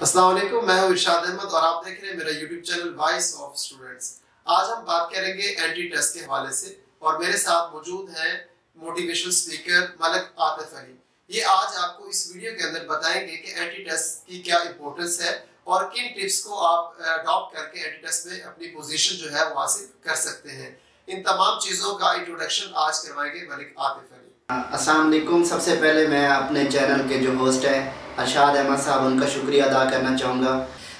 वालेकुम, मैं हूँ इरशाद अहमद और आप देख रहे हैं मेरा YouTube channel voice of students आज हम बात करेंगे एंटी टेस्ट के हवाले से और मेरे साथ मौजूद हैं मोटिवेशनल स्पीकर मलक आतिफ अली। ये आज आपको इस वीडियो के अंदर बताएँगे कि एंटी टेस्ट की क्या इंपॉर्टेंस है और किन टिप्स को आप अडॉप्ट करके एंटी टेस्ट में अपनी पोजीशन जो है वो हासिल कर सकते हैं। इन तमाम चीज़ों का इंट्रोडक्शन आज करवाएँगे मलिक आतिफ अली। असलकुम सबसे पहले मैं अपने चैनल के जो होस्ट हैं, अरशाद अहमद साहब, उनका शुक्रिया अदा करना चाहूँगा।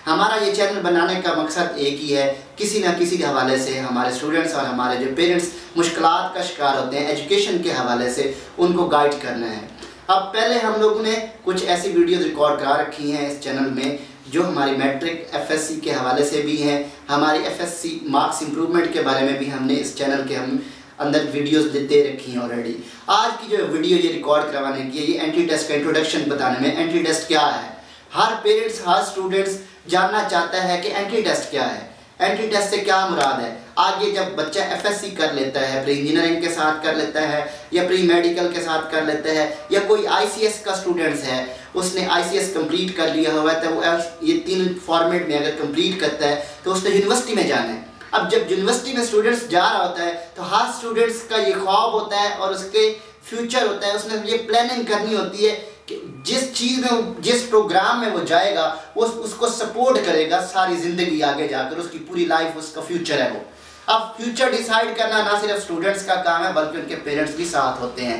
हमारा ये चैनल बनाने का मकसद एक ही है, किसी ना किसी के हवाले से हमारे स्टूडेंट्स और हमारे जो पेरेंट्स मुश्किल का शिकार होते हैं एजुकेशन के हवाले से उनको गाइड करना है। अब पहले हम लोगों ने कुछ ऐसी वीडियोज़ रिकॉर्ड करा रखी हैं इस चैनल में, जो हमारी मैट्रिक एफएससी के हवाले से भी हैं। हमारी एफएससी मार्क्स इम्प्रूवमेंट के बारे में भी हमने इस चैनल के हम अंदर वीडियोस दे रखी हैं ऑलरेडी आज की जो वीडियो ये रिकॉर्ड करवाने की है, ये एंटी टेस्ट का इंट्रोडक्शन बताने में एंटी टेस्ट क्या है? हर पेरेंट्स हर स्टूडेंट्स जानना चाहता है कि एंट्री टेस्ट क्या है। एंट्री टेस्ट से क्या मुराद है? आगे जब बच्चा एफएससी कर लेता है प्री इंजीनियरिंग के साथ कर लेता है, या प्री मेडिकल के साथ कर लेता है, या कोई आईसीएस का स्टूडेंट्स है, उसने आईसीएस कंप्लीट कर लिया हुआ है तो वो ये तीन फॉर्मेट में अगर कंप्लीट करता है तो उसने यूनिवर्सिटी में जाना है। अब जब यूनिवर्सिटी में स्टूडेंट्स जा रहा होता है तो हर स्टूडेंट्स का ये ख्वाब होता है और उसके फ्यूचर होता है। उसने ये प्लानिंग करनी होती है कि जिस चीज़ में जिस प्रोग्राम में वो जाएगा वो उस, उसको सपोर्ट करेगा सारी ज़िंदगी आगे जाकर। उसकी पूरी लाइफ उसका फ्यूचर है वो। अब फ्यूचर डिसाइड करना ना सिर्फ़ स्टूडेंट्स का काम है बल्कि उनके पेरेंट्स भी साथ होते हैं।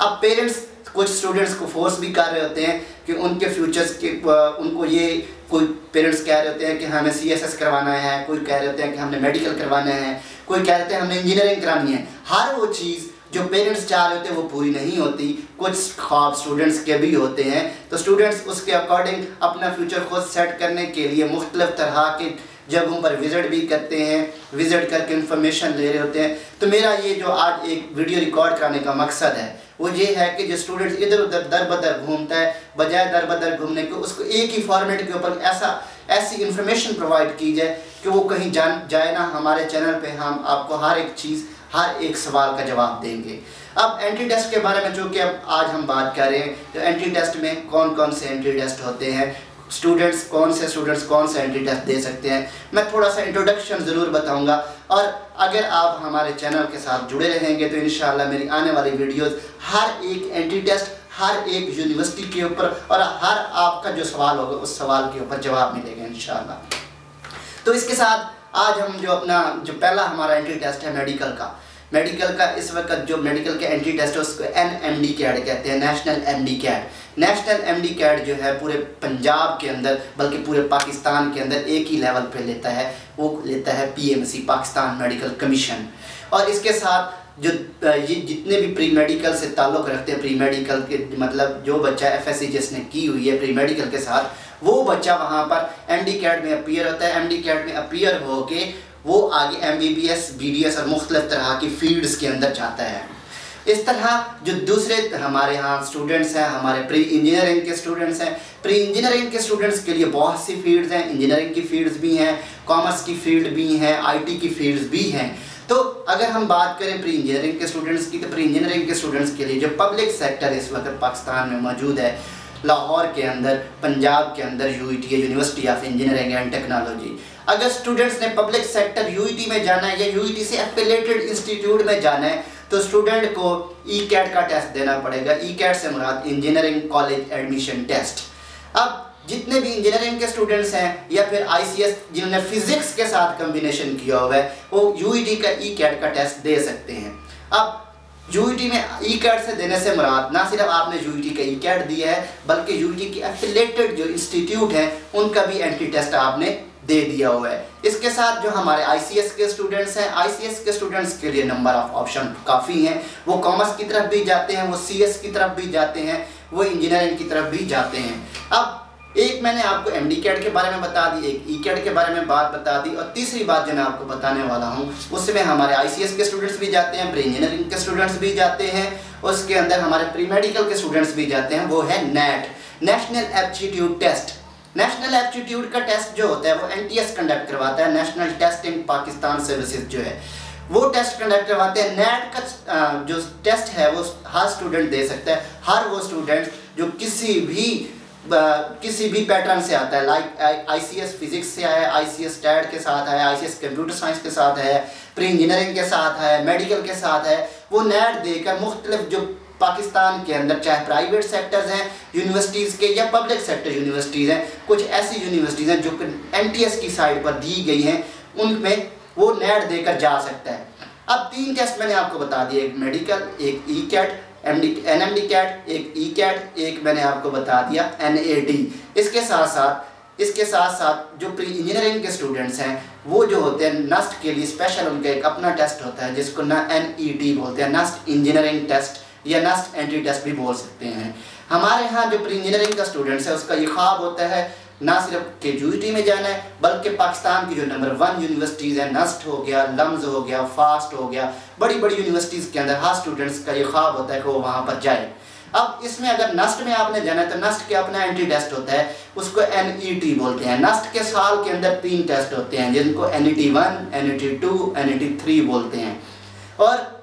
अब पेरेंट्स कुछ स्टूडेंट्स को फोर्स भी कर रहे होते हैं कि उनके फ्यूचर्स के उनको ये कोई पेरेंट्स कह रहे होते हैं कि हमें सीएसएस करवाना है, कोई कह रहे होते हैं कि हमने मेडिकल करवाना है, कोई कह रहे हैं हमने इंजीनियरिंग करानी है। हर वो चीज़ जो पेरेंट्स चाह रहे होते हैं वो पूरी नहीं होती। कुछ ख्वाब स्टूडेंट्स के भी होते हैं। तो स्टूडेंट्स उसके अकॉर्डिंग अपना फ्यूचर खुद सेट करने के लिए मुख्तलिफ़ तरह के जगहों पर विज़िट भी करते हैं। विज़िट करके इंफॉर्मेशन ले रहे होते हैं। तो मेरा ये जो आज एक वीडियो रिकॉर्ड करने का मकसद है वो ये है कि जो स्टूडेंट्स इधर उधर दर बदर घूमता है, बजाय दर बदर घूमने के, उसको एक ही फॉर्मेट के ऊपर ऐसा, ऐसी इंफॉर्मेशन प्रोवाइड की जाए कि वो कहीं जान, जाए ना। हमारे चैनल पे हम आपको हर एक चीज़, हर एक सवाल का जवाब देंगे। अब एंट्री टेस्ट के बारे में चूँकि अब आज हम बात कर रहे हैं तो एंट्री टेस्ट में कौन कौन से एंट्री टेस्ट होते हैं स्टूडेंट्स कौन से स्टूडेंट्स कौन से एंट्री टेस्ट दे सकते हैं? मैं थोड़ा सा इंट्रोडक्शन ज़रूर बताऊँगा। और अगर आप हमारे चैनल के साथ जुड़े रहेंगे तो इन मेरी आने वाली वीडियोस हर एक एंट्री टेस्ट हर एक यूनिवर्सिटी के ऊपर और हर आपका जो सवाल होगा, उस सवाल के ऊपर जवाब मिलेगा इन तो इसके साथ आज हम जो अपना, जो पहला हमारा एंट्री टेस्ट है मेडिकल का मेडिकल का इस वक्त जो मेडिकल के एंट्री टेस्ट है, उसको एन एम डी कैड कहते हैं, national M D CAT. National M D CAT जो है पूरे पंजाब के अंदर, बल्कि पूरे पाकिस्तान के अंदर एक ही लेवल पे लेता है, वो लेता है P M C Pakistan medical commission. और इसके साथ जो ये जितने भी प्री मेडिकल से ताल्लुक़ रखते हैं प्री मेडिकल के मतलब जो बच्चा एफ़ एस सी जिसने की हुई है प्री मेडिकल के साथ, वो बच्चा वहाँ पर एम डी कैड में अपियर होता है। एम डी कैड में अपियर होके वो आगे M B B S B D S और मुख्तलिफ़ तरह की फील्ड्स के अंदर जाता है। इस तरह जो दूसरे हमारे यहाँ स्टूडेंट्स हैं, हमारे प्री इंजीनियरिंग के स्टूडेंट्स हैं प्री इंजीनियरिंग के स्टूडेंट्स के लिए बहुत सी फील्ड्स हैं इंजीनियरिंग की फील्ड्स भी हैं कॉमर्स की फ़ील्ड भी हैं आईटी की फील्ड्स भी हैं। तो अगर हम बात करें प्री इंजीनियरिंग के स्टूडेंट्स की तो प्री इंजीनियरिंग के स्टूडेंट्स के लिए जो पब्लिक सेक्टर इस वक्त पाकिस्तान में मौजूद है, लाहौर के अंदर, पंजाब के अंदर you university of engineering and technology अगर स्टूडेंट्स ने पब्लिक सेक्टर यूईटी में जाना है या यूईटी से एफिलेटेड इंस्टीट्यूट में जाना है तो स्टूडेंट को ई e कैट का टेस्ट देना पड़ेगा। ई e कैट से मुराद इंजीनियरिंग कॉलेज एडमिशन टेस्ट अब जितने भी इंजीनियरिंग के स्टूडेंट्स हैं या फिर आईसीएस जिन्होंने फिजिक्स के साथ कम्बिनेशन किया हुआ है, वो यूईटी e का ई कैट का टेस्ट दे सकते हैं। अब यूईटी में ई कैट से देने से मुराद ना सिर्फ़ आपने यूईटी का ई कैट दिया है, बल्कि यूईटी की एफिलेटेड जो इंस्टीट्यूट हैं, उनका भी एंट्री टेस्ट आपने दे दिया हुआ है। इसके साथ जो हमारे आईसीएस के स्टूडेंट्स हैं आईसीएस के स्टूडेंट्स के लिए नंबर ऑफ़ ऑप्शन काफ़ी हैं। वो कॉमर्स की तरफ़ भी जाते हैं, वो सीएस की तरफ़ भी जाते हैं, वो इंजीनियरिंग की तरफ़ भी जाते हैं। अब एक मैंने आपको एम डी कैड के बारे में बता दी, एक ई कैड के बारे में बात बता दी, और तीसरी बात जो मैं आपको बताने वाला हूँ, उसमें हमारे आईसीएस के स्टूडेंट्स भी जाते हैं प्री इंजीनियरिंग के स्टूडेंट्स भी जाते हैं, उसके अंदर हमारे प्री मेडिकल के स्टूडेंट्स भी जाते हैं, वो है NAT national aptitude test national aptitude का टेस्ट जो होता है, वो एनटीएस कंडक्ट करवाता है national test in Pakistan services जो है। वो टेस्ट कंडक्ट करवाते हैं। नेट का जो टेस्ट है, वो हर स्टूडेंट दे सकता है। हर वो स्टूडेंट जो किसी भी किसी भी पैटर्न से आता है। लाइक आईसीएस फिजिक्स से है आईसीएस टैड के साथ है आईसीएस कंप्यूटर साइंस के साथ है प्री इंजीनियरिंग के साथ है मेडिकल के साथ है वो नेट देकर मुख्तलिफ़ जो पाकिस्तान के अंदर, चाहे प्राइवेट सेक्टर्स हैं यूनिवर्सिटीज़ के या पब्लिक सेक्टर यूनिवर्सिटीज़ हैं, कुछ ऐसी यूनिवर्सिटीज़ हैं जो एन की साइड पर दी गई हैं, उनमें वो नेट देकर जा सकता है। अब तीन टेस्ट मैंने आपको बता दिए, एक मेडिकल एक E CAT M D N M D CAT एक ई कैट एक मैंने आपको बता दिया एन ए डी इसके साथ साथ, इसके साथ साथ जो प्री इंजीनियरिंग के स्टूडेंट्स हैं, वो जो होते हैं नस्ट के लिए स्पेशल उनका एक अपना टेस्ट होता है, जिसको ना एन ई टी बोलते हैं नस्ट इंजीनियरिंग टेस्ट या नस्ट एंट्री टेस्ट भी बोल सकते हैं। हमारे यहाँ जो प्री इंजीनियरिंग का स्टूडेंट्स है, उसका ये ख्वाब होता है, ना सिर्फ़ के यू में जाना है, बल्कि पाकिस्तान की जो नंबर वन यूनिवर्सिटीज़ हैं, नस्ट हो गया लम्स हो गया फास्ट हो गया बड़ी बड़ी यूनिवर्सिटीज़ के अंदर हर स्टूडेंट्स का ये ख्वाब होता है कि वो वहाँ पर जाए। अब इसमें अगर नस्ट में आपने जाना है तो नस्ट के अपना एंट्री टेस्ट होता है, उसको एन ई टी बोलते हैं। नस्ट के साल के अंदर तीन टेस्ट होते हैं, जिनको N E T one N E T two N E T three बोलते हैं। और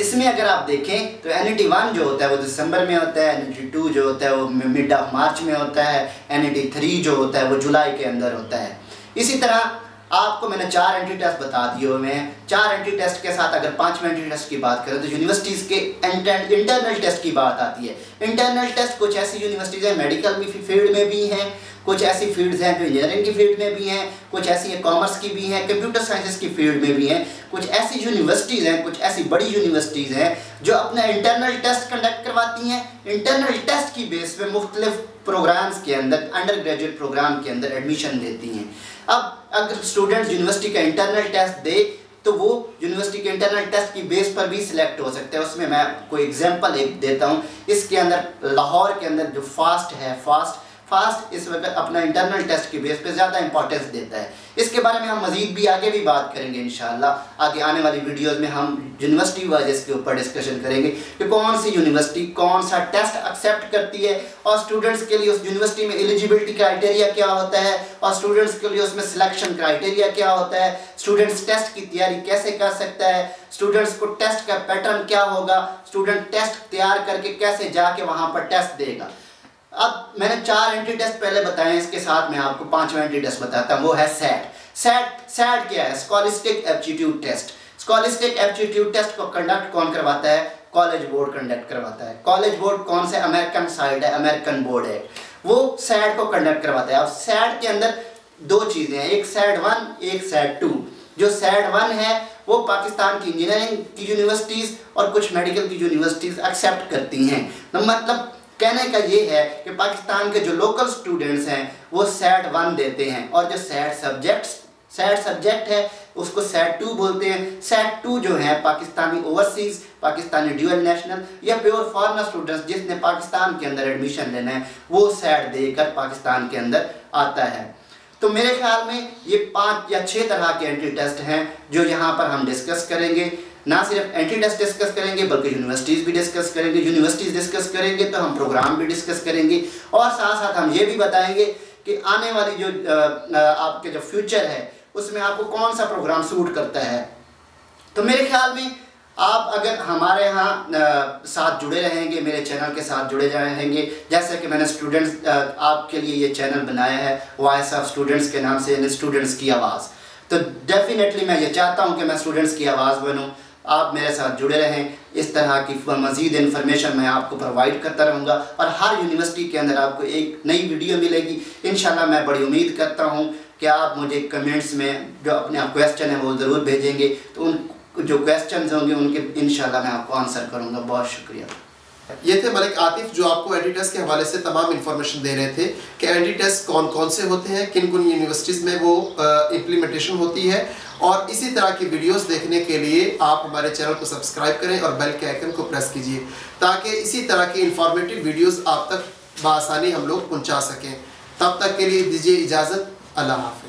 इसमें अगर आप देखें तो एन जो होता है, वो दिसंबर में होता है एन जो होता है, वो मिड ऑफ़ मार्च में होता है एन जो होता है, वो जुलाई के अंदर होता है। इसी तरह आपको मैंने चार एंट्री टेस्ट बता दिए हुए हैं। चार एंट्री टेस्ट के साथ अगर पाँचवें एंट्री टेस्ट की बात करें तो यूनिवर्सिटीज़ के इंटरनल टेस्ट की बात आती है। इंटरनल टेस्ट कुछ ऐसी यूनिवर्सिटीज़ हैं मेडिकल फ़ील्ड में भी हैं। कुछ ऐसी फील्ड्स हैं जो इंजीनियरिंग की फ़ील्ड में भी हैं, कुछ ऐसी हैं कॉमर्स की भी हैं कंप्यूटर साइंसेस की फ़ील्ड में भी हैं, कुछ ऐसी यूनिवर्सिटीज़ हैं, कुछ ऐसी बड़ी यूनिवर्सिटीज़ हैं जो अपना इंटरनल टेस्ट कंडक्ट करवाती हैं। इंटरनल टेस्ट की बेस पे मुख्तलिफ़ प्रोग्राम्स के अंदर अंडर ग्रेजुएट प्रोग्राम के अंदर एडमिशन देती हैं। अब अगर स्टूडेंट्स यूनिवर्सिटी का इंटरनल टेस्ट दे तो वो यूनिवर्सिटी के इंटरनल टेस्ट की बेस पर भी सिलेक्ट हो सकते हैं। उसमें मैं कोई एग्जांपल एक देता हूँ। इसके अंदर, लाहौर के अंदर जो फास्ट है फास्ट फास्ट इस अपना इंटरनल टेस्ट की बेस पे ज़्यादा इंपॉर्टेंस देता है। इसके बारे में हम मजीद भी आगे भी बात करेंगे इन आगे आने वाली वीडियोज़ में हम यूनिवर्सिटी वाइज के ऊपर डिस्कशन करेंगे कि कौन सी यूनिवर्सिटी कौन सा टेस्ट एक्सेप्ट करती है और स्टूडेंट्स के लिए उस यूनिवर्सिटी में एलिजिबिलिटी क्राइटेरिया क्या होता है और स्टूडेंट्स के लिए उसमें सिलेक्शन क्राइटेरिया क्या होता है स्टूडेंट्स टेस्ट की तैयारी कैसे कर सकता है स्टूडेंट्स को टेस्ट का पैटर्न क्या होगा स्टूडेंट टेस्ट तैयार करके कैसे जाके वहाँ पर टेस्ट देगा। अब मैंने चार एंट्री टेस्ट पहले बताए इसके साथ मैं आपको पांचवा एंट्री टेस्ट बताता हूँ, वो है सैट सैट सैट क्या है? Scholastic aptitude test scholastic aptitude test को कंडक्ट कौन करवाता है? कॉलेज बोर्ड कंडक्ट करवाता है। कॉलेज बोर्ड कौन से? अमेरिकन साइड है अमेरिकन बोर्ड है। वो सैट को कंडक्ट करवाता है। अब सैट के अंदर दो चीज़ें हैं, एक सैड वन एक सैड टू जो सैड वन है, वो पाकिस्तान की इंजीनियरिंग की यूनिवर्सिटीज़ और कुछ मेडिकल की यूनिवर्सिटीज़ एक्सेप्ट करती हैं। मतलब कहने का ये है कि पाकिस्तान के जो लोकल स्टूडेंट्स हैं, वो सेट वन देते हैं। और जो सेट सब्जेक्ट्स सेट सब्जेक्ट है, उसको सेट टू बोलते हैं। सेट टू जो है, Pakistani overseas Pakistani dual national या प्योर फॉरनर स्टूडेंट्स जिसने पाकिस्तान के अंदर एडमिशन लेना है, वो सेट देकर पाकिस्तान के अंदर आता है। तो मेरे ख्याल में ये पाँच या छह तरह के एंट्री टेस्ट हैं जो यहाँ पर हम डिस्कस करेंगे। ना सिर्फ़ एंट्री टेस्ट डिस्कस करेंगे, बल्कि यूनिवर्सिटीज़ भी डिस्कस करेंगे। यूनिवर्सिटीज़ डिस्कस करेंगे तो हम प्रोग्राम भी डिस्कस करेंगे। और साथ साथ हम ये भी बताएँगे कि आने वाली जो आपके जो फ्यूचर है, उसमें आपको कौन सा प्रोग्राम सूट करता है। तो मेरे ख्याल में आप अगर हमारे यहाँ साथ जुड़े रहेंगे, मेरे चैनल के साथ जुड़े रहेंगे, जैसे कि मैंने स्टूडेंट्स आपके लिए ये चैनल बनाया है वॉइस ऑफ़ स्टूडेंट्स के नाम से, यानी स्टूडेंट्स की आवाज़। तो डेफिनेटली मैं ये चाहता हूँ कि मैं स्टूडेंट्स की आवाज़ बनूँ, आप मेरे साथ जुड़े रहें, इस तरह की मज़ीद इन्फॉर्मेशन मैं आपको प्रोवाइड करता रहूँगा, और हर यूनिवर्सिटी के अंदर आपको एक नई वीडियो मिलेगी। इन मैं बड़ी उम्मीद करता हूँ कि आप मुझे कमेंट्स में जो अपने आप क्वेश्चन है, वो ज़रूर भेजेंगे तो उन जो क्वेश्चन होंगे, उनके इन मैं आपको आंसर करूँगा। बहुत शुक्रिया। ये थे मलिक आतिफ जो आपको टेस्ट के हवाले से तमाम इन्फॉर्मेशन दे रहे थे कि टेस्ट कौन कौन से होते हैं किन किन यूनिवर्सिटीज़ में वो इम्प्लीमेंटेशन होती है। और इसी तरह की वीडियोस देखने के लिए आप हमारे चैनल को सब्सक्राइब करें और बेल के आइकन को प्रेस कीजिए, ताकि इसी तरह की इंफॉर्मेटिव वीडियोस आप तक बसानी हम लोग पहुँचा सकें। तब तक के लिए दीजिए इजाज़त। अल्लाह हाफि